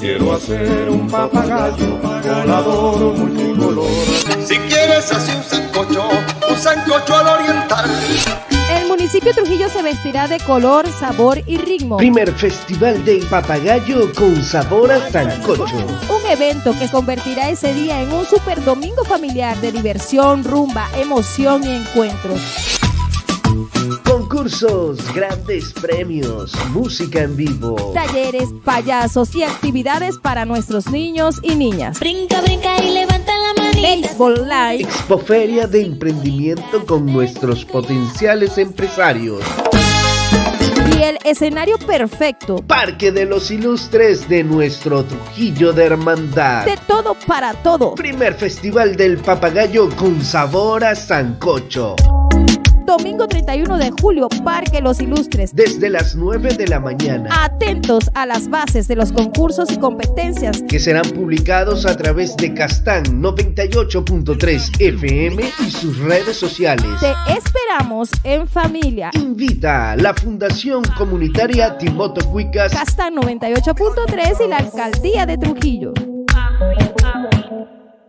Quiero hacer un papagayo volador multicolor. Si quieres así un sancocho, un sancocho al oriental. El municipio de Trujillo se vestirá de color, sabor y ritmo. Primer festival del papagayo con sabor a sancocho. Un evento que convertirá ese día en un super domingo familiar de diversión, rumba, emoción y encuentros. Concursos, grandes premios, música en vivo. Talleres, payasos y actividades para nuestros niños y niñas. Brinca, brinca y levanta la manita. Baseball Live. Expoferia de emprendimiento con nuestros potenciales empresarios. Y el escenario perfecto. Parque de los Ilustres de nuestro Trujillo de Hermandad. De todo para todo. Primer festival del papagayo con sabor a sancocho. Domingo 31 de julio, Parque Los Ilustres. Desde las 9 de la mañana. Atentos a las bases de los concursos y competencias que serán publicados a través de Castán 98.3 FM y sus redes sociales. Te esperamos en familia. Invita a la Fundación Comunitaria Timoto Cuicas. Castán 98.3 y la Alcaldía de Trujillo.